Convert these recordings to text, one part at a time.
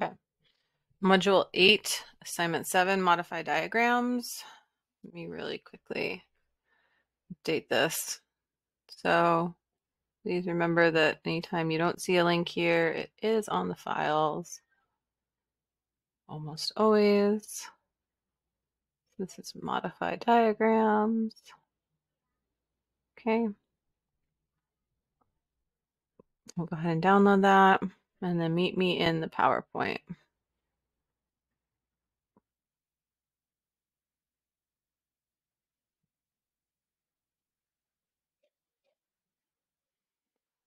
Okay. Module 8, Assignment 7, Modify Diagrams. Let me really quickly update this. So please remember that anytime you don't see a link here, it is on the files. Almost always. This is Modify Diagrams. Okay. We'll go ahead and download that and then meet me in the PowerPoint.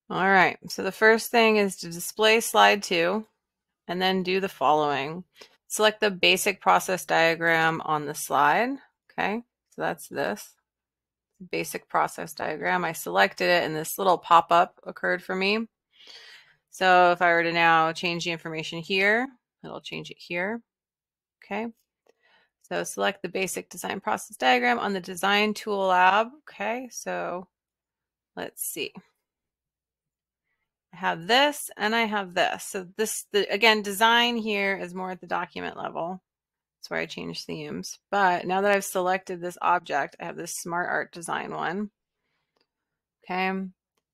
All right, so the first thing is to display slide two and then do the following. Select the basic process diagram on the slide. Okay, so that's this basic process diagram. I selected it and this little pop-up occurred for me. So if I were to now change the information here, it'll change it here. Okay. So select the basic design process diagram on the design tool lab. Okay. So let's see. I have this and I have this. So this, the, again, design here is more at the document level. That's where I change themes. But now that I've selected this object, I have this smart art design one. Okay.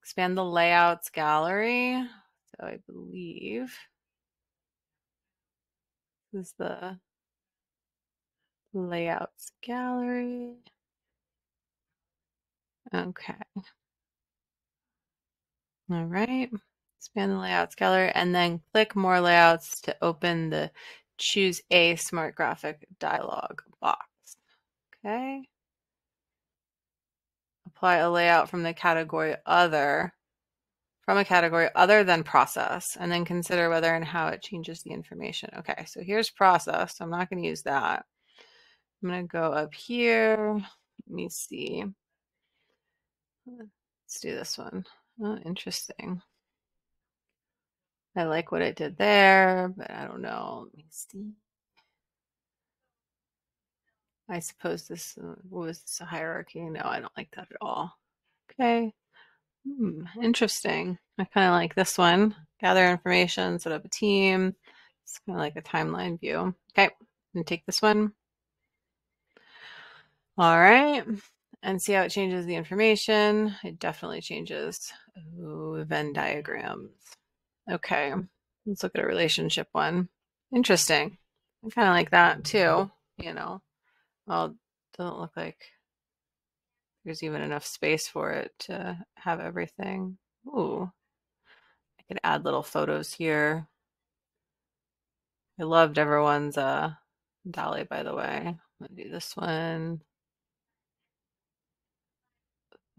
Expand the layouts gallery. So I believe this is the layouts gallery. Okay. All right. Expand the layouts gallery and then click more layouts to open the choose a smart graphic dialog box. Okay. Apply a layout from the category other from a category other than process and then consider whether and how it changes the information. Okay, so here's process. So I'm not going to use that. I'm going to go up here. Let me see. Let's do this one. Oh, interesting. I like what it did there, but I don't know. Let me see. I suppose this uh, was a hierarchy. No, I don't like that at all. Okay. Hmm, interesting. I kind of like this one. Gather information, set up a team. It's kind of like a timeline view. Okay, and take this one. All right, and see how it changes the information. It definitely changes Ooh, Venn diagrams. Okay, let's look at a relationship one. Interesting. I kind of like that too, you know. Well, doesn't look like there's even enough space for it to have everything. Ooh, I could add little photos here. I loved everyone's uh, DALL-E, by the way. I'm gonna do this one.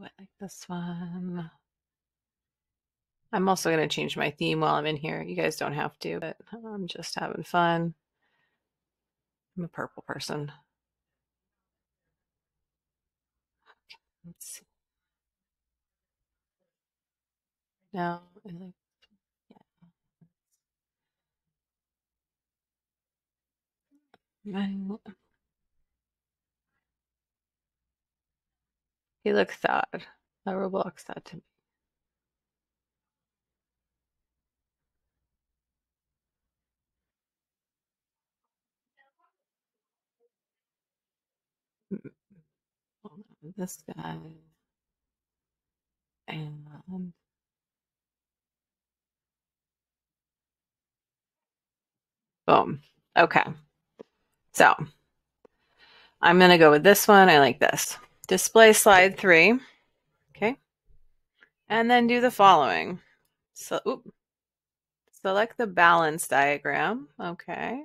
I like this one. I'm also to change my theme while I'm in here. You guys don't have to, but I'm just having fun. I'm a purple person. Let's see. No, I like, yeah. He looks sad. That Roblox sad to me. This guy. And boom. Okay. So I'm going to go with this one. I like this. Display slide three. Okay. And then do the following. So, oop, select the balance diagram. Okay.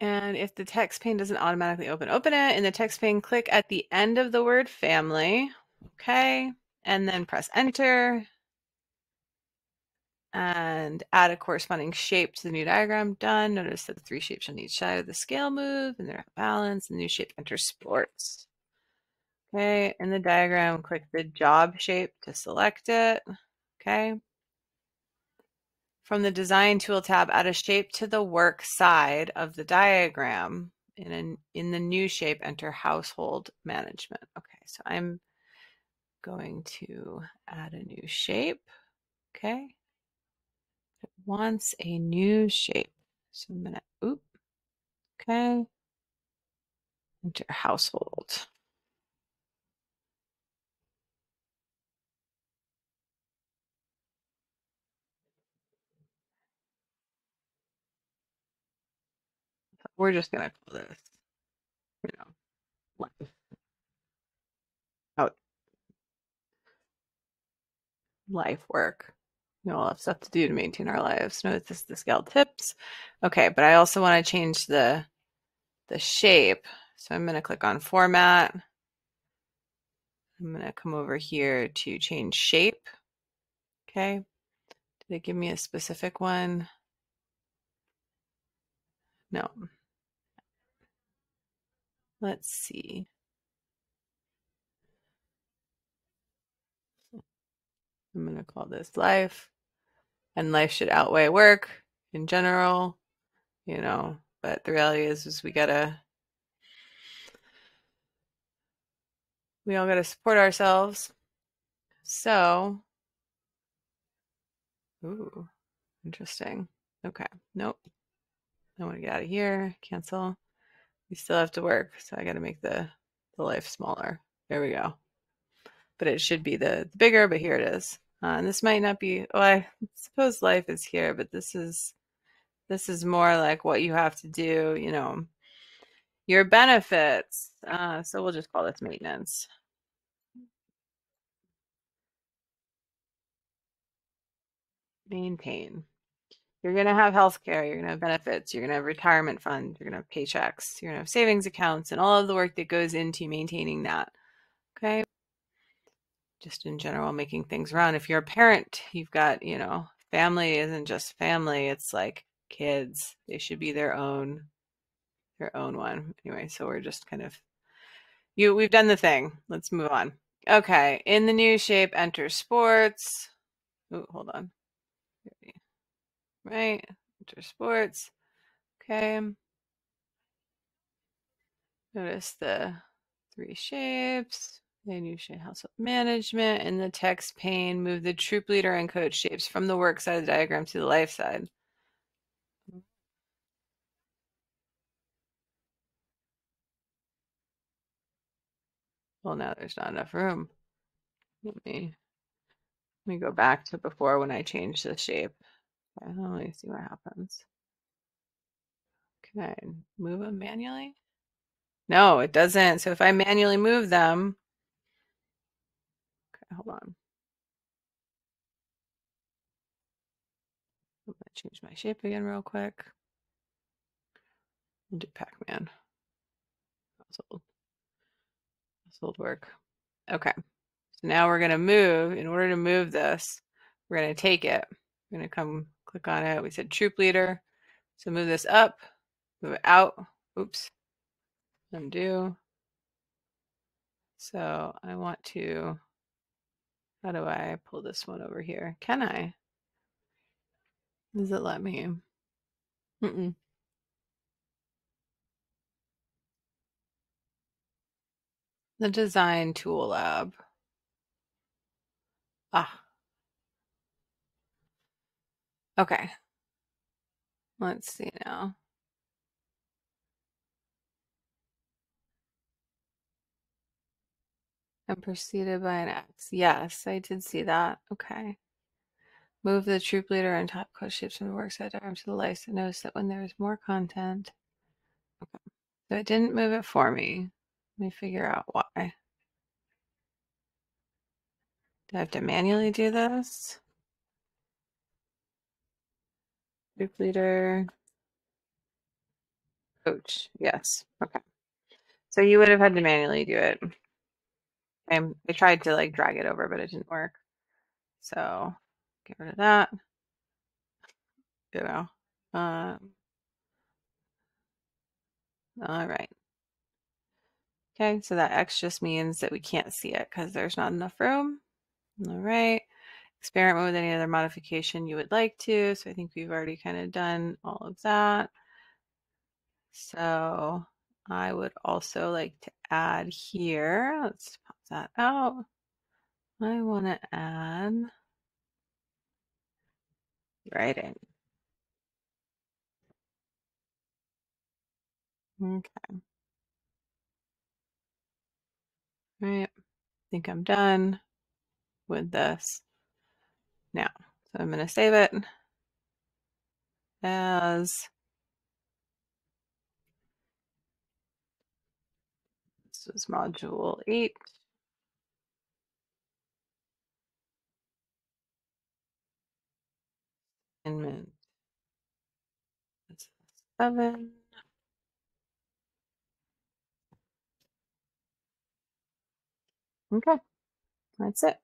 And if the text pane doesn't automatically open, open it. In the text pane, click at the end of the word family. Okay. And then press enter and add a corresponding shape to the new diagram. Done. Notice that the three shapes on each side of the scale move and they're out of balance. The new shape enters sports. Okay. In the diagram, click the job shape to select it. Okay. From the Design Tool tab, add a shape to the work side of the diagram. In, an, in the new shape, enter Household Management. Okay, so I'm going to add a new shape. Okay. It wants a new shape. So I'm gonna, oop, okay. Enter household. We're just gonna call this, you know, life. Out. Life work. Know, all have stuff to do to maintain our lives. Notice this is the scale tips. Okay, but I also want to change the the shape. So I'm gonna click on format. I'm gonna come over here to change shape. Okay. Did it give me a specific one? No. Let's see. Hmm. I'm going to call this life. And life should outweigh work in general, you know, but the reality is is we got to we all got to support ourselves. So, ooh, interesting. Okay. Nope. I want to get out of here. Cancel. We still have to work, so I got to make the the life smaller. There we go. But it should be the, the bigger, but here it is. Uh, and this might not be. Oh, I suppose life is here, but this is this is more like what you have to do. You know, your benefits. Uh, so we'll just call this maintenance. Maintain. You're going to have health care, you're going to have benefits, you're going to have retirement funds, you're going to have paychecks, you're going to have savings accounts, and all of the work that goes into maintaining that. Okay. Just in general, making things run. If you're a parent, you've got, you know, family isn't just family, it's like kids. They should be their own their own one. Anyway, so we're just kind of you we've done the thing. Let's move on. Okay, in the new shape, enter sports. Oh, hold on right? Enter sports. Okay. Notice the three shapes. Then you should household management in the text pane. Move the troop leader and coach shapes from the work side of the diagram to the life side. Well, now there's not enough room. Let me let me go back to before when I changed the shape. Okay, let me see what happens. Can I move them manually? No, it doesn't. So if I manually move them, okay, hold on. I'm gonna change my shape again real quick. We'll do Pac-Man. Household. Household work. Okay. So now we're gonna move, in order to move this, we're gonna take it. We're gonna come click on it. We said troop leader. So move this up, move it out. Oops. Undo. So I want to, how do I pull this one over here? Can I? Does it let me? Mm -mm. The design tool lab. Ah. Okay. Let's see now. And preceded by an X. Yes, I did see that. Okay. Move the troop leader and top coach shapes from the worksite diagram to the lights. I notice that when there is more content. Okay. So it didn't move it for me. Let me figure out why. Do I have to manually do this? Group leader. Coach. Yes. Okay. So you would have had to manually do it. I, I tried to like drag it over, but it didn't work. So get rid of that. You know. Um, all right. Okay, so that X just means that we can't see it because there's not enough room. All right experiment with any other modification you would like to. So I think we've already kind of done all of that. So I would also like to add here, let's pop that out. I want to add writing. Okay. All right. I think I'm done with this now. So I'm going to save it as this was module eight. Assignment seven. Okay, that's it.